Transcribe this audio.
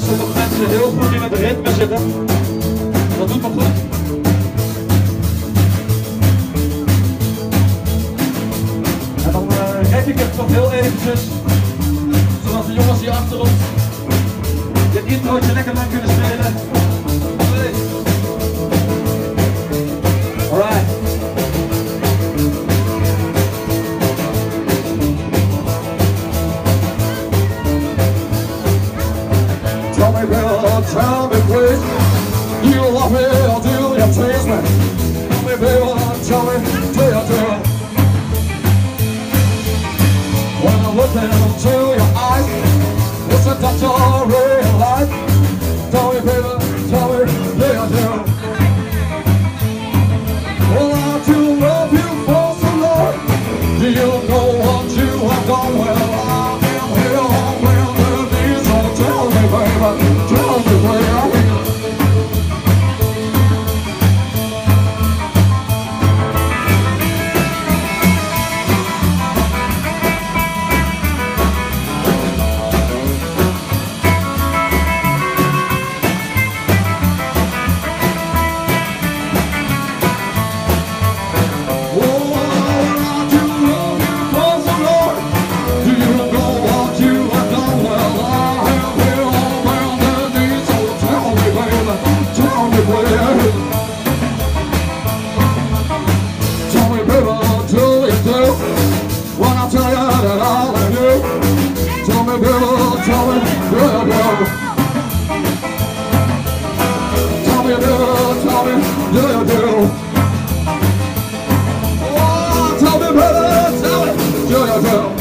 zit heel goed in het ritme zitten. Dat doet me goed. En dan uh, ik het nog heel eventjes, zodat de jongens hier achter ons dit introotje lekker mee kunnen spelen. Tell me, please. You love me or do you tease me? Tell me, baby, tell me, do you do? When I look into your eyes, it's a touch real life. Tell me, baby, tell me, do you do? the way baby, tell me, baby. Tell me, baby, tell me, baby, tell me, baby, tell me, you? Oh, tell me, brother, tell me, you?